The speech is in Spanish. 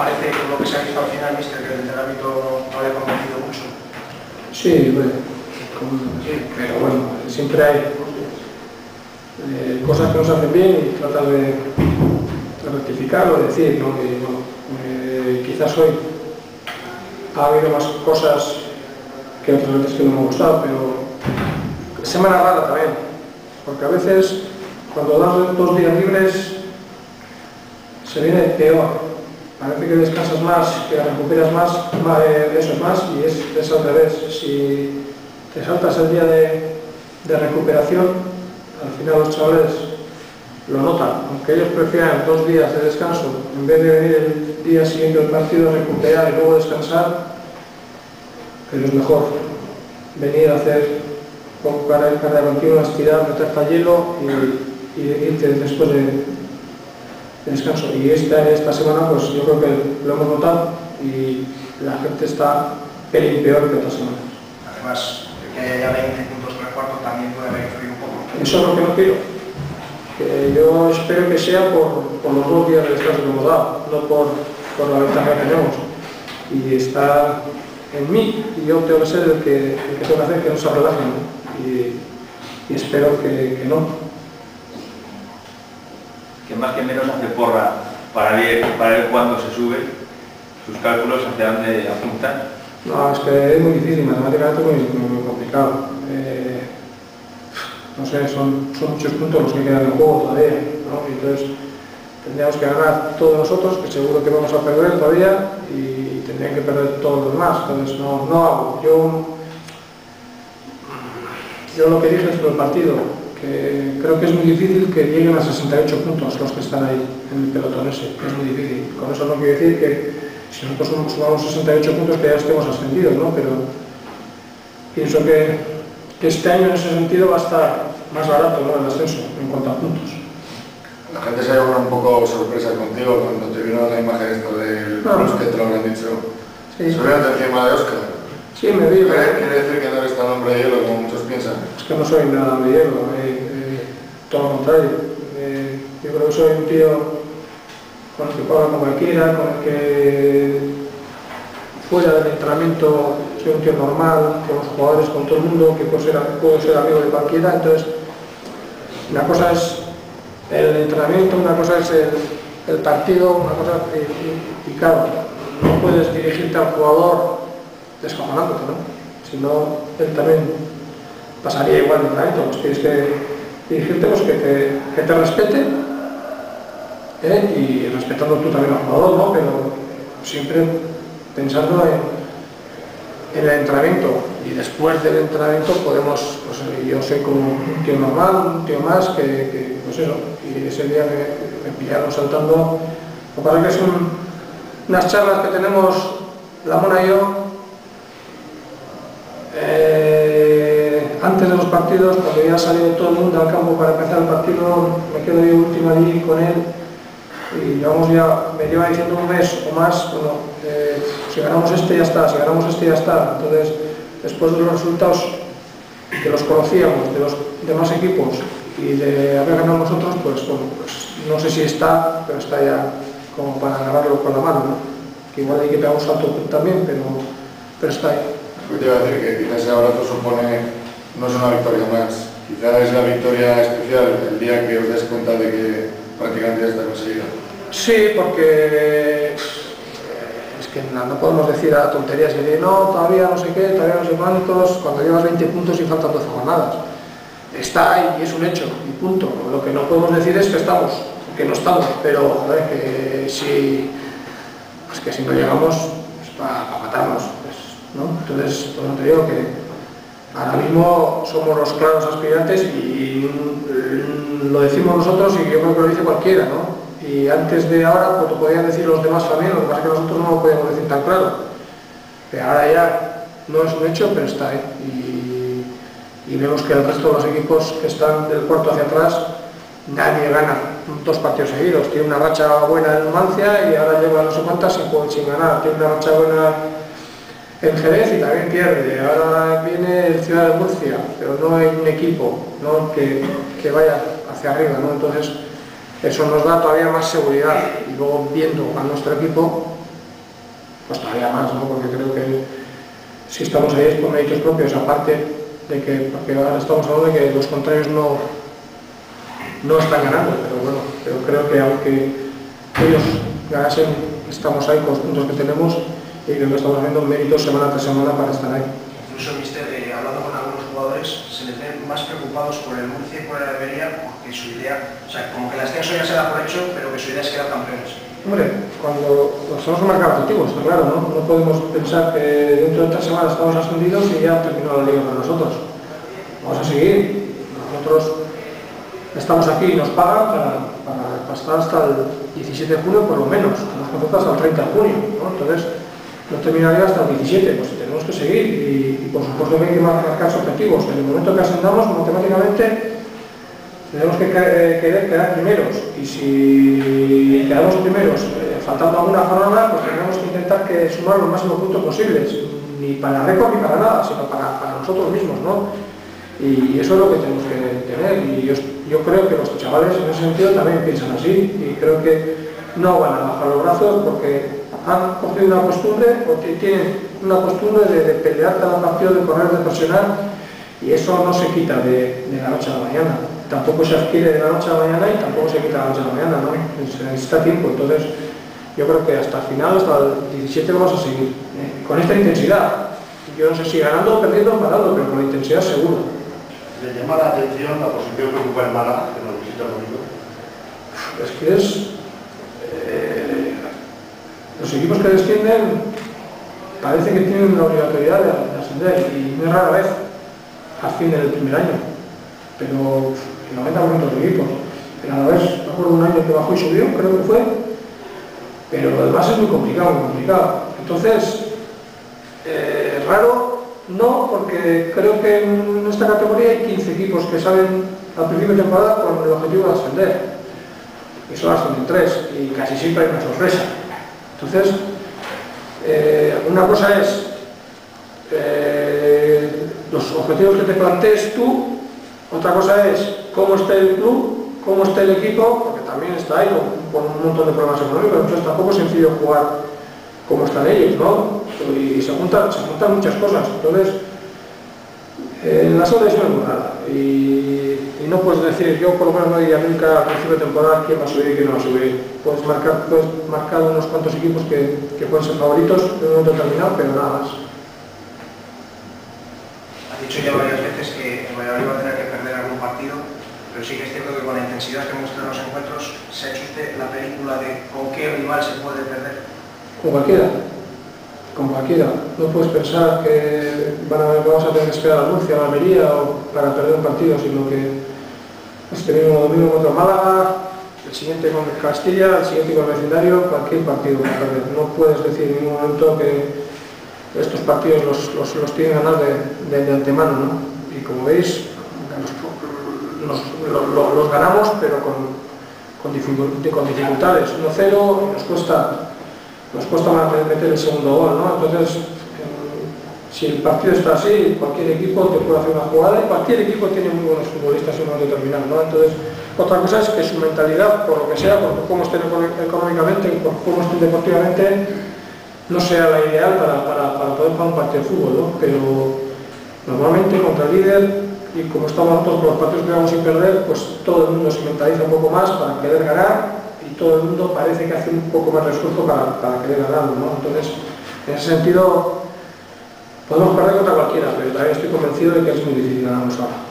parece, con lo que se ha visto al final, mister, que el entrenamiento no había convencido mucho. Sí, sí, pero bueno, siempre hay eh, cosas que no se hacen bien y tratar de, de rectificar o decir, ¿no? Que, bueno, eh, quizás hoy ha habido más cosas que otras veces que no me ha gustado, pero semana rara también, porque a veces cuando das dos días libres se viene peor. Parece que descansas más, que recuperas más, eh, eso es más, y es, es al revés. Si te saltas el día de, recuperación, al final los chavales lo notan, aunque ellos prefieran dos días de descanso, en vez de venir el día siguiente del partido, recuperar y luego descansar, pero es mejor venir a hacer con carga de continua, estirar, meter hielo y, y irte después de, de descanso. Y esta, esta semana, pues yo creo que lo hemos notado y la gente está pelín peor que otras semanas. Además, de que haya 20 puntos por el cuarto también puede haber influido un poco. Eso es lo que no quiero. Que yo espero que sea por, por los dos días de descanso que hemos dado, no por, por la ventaja que tenemos. Y está en mí, y yo tengo que ser el que, el que tengo que hacer que no se relajen. Y, y espero que, que no. Que más que menos hace porra para ver, para ver cuándo se sube, sus cálculos hacia dónde apuntan. No, es que es muy difícil, matemáticamente muy, muy, complicado. Eh, no sé, son, son muchos puntos los que quedan en juego todavía, ¿no? Entonces tendríamos que ganar todos nosotros, que seguro que vamos a perder todavía, y tendrían que perder todos los demás. Entonces no, no hago. Yo, yo lo que dije sobre el partido, que creo que es muy difícil que lleguen a 68 puntos los que están ahí en el pelotón ese, es muy difícil. Con eso no quiere decir que si nosotros sumamos 68 puntos que ya estemos ascendidos, ¿no? Pero pienso que, que este año en ese sentido va a estar más barato ¿no? el ascenso en cuanto a puntos. La gente se llevó un poco sorpresa contigo cuando te vieron la imagen esto del no. que te lo habrán dicho. Sí. Sobre encima de Oscar. Sí me vi, Quiere quiere decir que no eres tan hombre de hielo como muchos piensan. es que no soy nada de hielo, eh, eh, todo lo contrario. Eh, yo creo que soy un tío con el que hablar con cualquiera, con el que fuera del entrenamiento soy un tío normal, con los jugadores, con todo el mundo, que puedo ser, puedo ser amigo de cualquiera, entonces una cosa es el entrenamiento, una cosa es el, el partido, una cosa y, y- y claro, no puedes dirigirte al jugador descojonándote, ¿no? Si no, él también pasaría igual de entrenamiento, pues tienes que dirigirte pues, que, te, respete ¿eh? y respetando tú también al jugador, ¿no? Pero siempre pensando en, en el entrenamiento y después del entrenamiento podemos, pues eh, yo soy como un tío normal, un tío más que, que, pues eso, y ese día me, me pillaron saltando, lo que pasa es que son unas charlas que tenemos la mona y yo eh, de los partidos, cuando ya ha salido todo el mundo al campo para empezar el partido, me quedo yo último allí con él y llevamos ya, me lleva diciendo un mes o más, bueno, si ganamos este ya está, si ganamos este ya está. Entonces, después de los resultados que los conocíamos, de los demás equipos y de haber ganado nosotros, pues pues no sé si está, pero está ya como para ganarlo con la mano, ¿no? Que igual hay que pegar un salto también, pero, pero está ahí. No es una victoria más, quizás es la victoria especial el día que os des cuenta de que prácticamente está conseguido. Sí, porque es que no, podemos decir a tonterías y decir, no, todavía no sé qué, todavía no sé cuántos, cuando llevas 20 puntos y faltan 12 jornadas. Está ahí y es un hecho, y punto. Lo que no podemos decir es que estamos, que no estamos, pero joder, que si, pues que si no llegamos, es para, matarnos. pues, ¿no? Entonces, por eso te digo que ahora mismo somos los claros aspirantes y mm, lo decimos nosotros y yo creo que lo dice cualquiera, ¿no? Y antes de ahora, pues lo podían decir los demás también, lo que pasa es que nosotros no lo podíamos decir tan claro. Pero ahora ya no es un hecho, pero está ahí. Y, vemos que el resto de los equipos que están del cuarto hacia atrás, nadie gana dos partidos seguidos. Tiene una racha buena en Numancia y ahora lleva no sé cuántas sin, sin ganar. Tiene una racha buena en Jerez y también pierde. Ahora viene Ciudad de Murcia, pero no hay un equipo ¿no? que, que vaya hacia arriba. ¿no? Entonces, eso nos da todavía más seguridad. Y luego, viendo a nuestro equipo, pues todavía más, ¿no? porque creo que si estamos ahí es por méritos propios, aparte de que, porque ahora estamos hablando de que los contrarios no, no están ganando, pero bueno, pero creo que aunque ellos ganasen, estamos ahí con los puntos que tenemos y creo que estamos haciendo méritos semana tras semana para estar ahí. Incluso, mister, eh, hablando con algunos jugadores, se les ve más preocupados por el Murcia y por el Almería porque su idea, o sea, como que el ascenso ya se da por hecho, pero que su idea es quedar campeones. Hombre, cuando nos hemos marcado objetivos, está claro, ¿no? No podemos pensar que dentro de esta semana estamos ascendidos y ya terminó la liga para nosotros. Vamos a seguir. Nosotros estamos aquí y nos pagan para, para, estar hasta el 17 de junio por lo menos. Tenemos contrato hasta el 30 de junio, ¿no? Entonces, no terminaría hasta el 17, pues tenemos que seguir y, por supuesto que hay que marcar objetivos. En el momento que ascendamos, matemáticamente tenemos que querer quedar primeros y si quedamos primeros eh, faltando alguna jornada, pues tenemos que intentar que sumar los máximos puntos posibles, ni para récord ni para nada, sino para, nosotros mismos, ¿no? Y, eso es lo que tenemos que tener y yo, creo que los chavales en ese sentido también piensan así y creo que no van a bajar los brazos porque han cogido una costumbre, porque tienen una costumbre de, de pelear cada partido, de correr, de presionar y eso no se quita de, de la noche a la mañana tampoco se adquiere de la noche a la mañana y tampoco se quita de la noche a la mañana, ¿no? Se necesita tiempo, entonces yo creo que hasta el final, hasta el 17 vamos a seguir ¿eh? con esta intensidad. Yo no sé si ganando o perdiendo o parando, pero con la intensidad seguro. ¿Le llama la atención la posición que ocupa el Málaga, que nos visita el domingo? Es que es... Eh, los equipos que descienden parece que tienen una obligatoriedad de, ascender y muy rara vez ascienden el primer año, pero el 90% de los equipos. El Alavés, me acuerdo un año que bajó y subió, creo que fue, pero lo demás es muy complicado, muy complicado. Entonces, eh, raro no, porque creo que en esta categoría hay 15 equipos que salen al principio de temporada con el objetivo de ascender, y solo ascienden 3, y casi siempre hay una sorpresa. Entonces, eh, una cosa es eh, los objetivos que te plantees tú, otra cosa es cómo está el club, cómo está el equipo, porque también está ahí con, un montón de problemas económicos, entonces tampoco es sencillo jugar como están ellos, ¿no? Y se juntan, muchas cosas. Entonces, eh, la sola es muy rara y, y, no puedes decir, yo por lo menos no diría nunca a principio de temporada quién va a subir y quién no va a subir. Puedes marcar, puedes marcar unos cuantos equipos que, que pueden ser favoritos en un momento determinado, pero nada más. Ha dicho ya varias veces que el Valladolid va a tener que perder algún partido pero sí que es cierto que con la intensidad que muestran los encuentros se ha hecho usted la película de con qué rival se puede perder. Con cualquiera, con. No puedes pensar que vamos a tener que esperar a Murcia, a Almería o para perder un partido, sino que este mismo domingo contra Málaga, el siguiente con Castilla, el siguiente con el vecindario, cualquier partido perder. No puedes decir en ningún momento que estos partidos los, los, tienen ganar de, de, antemano, ¿no? Y como veis, los, los, ganamos, pero con, con, dificultades. 1-0 nos cuesta, nos cuesta meter el segundo gol, ¿no? Entonces, eh, si el partido está así, cualquier equipo te puede hacer una jugada y cualquier equipo tiene muy buenos futbolistas en un determinado, ¿no? Entonces, otra cosa es que su mentalidad, por lo que sea, por cómo estén económicamente, por cómo estén deportivamente, no sea la ideal para, para, para poder jugar un partido de fútbol, ¿no? Pero normalmente contra el líder y como estamos nosotros con los partidos que vamos sin perder, pues todo el mundo se mentaliza un poco más para querer ganar y todo el mundo parece que hace un poco más de esfuerzo para, para querer ganarlo, ¿no? Entonces, en ese sentido, podemos perder contra cualquiera, pero también estoy convencido de que es muy difícil ganarnos ahora.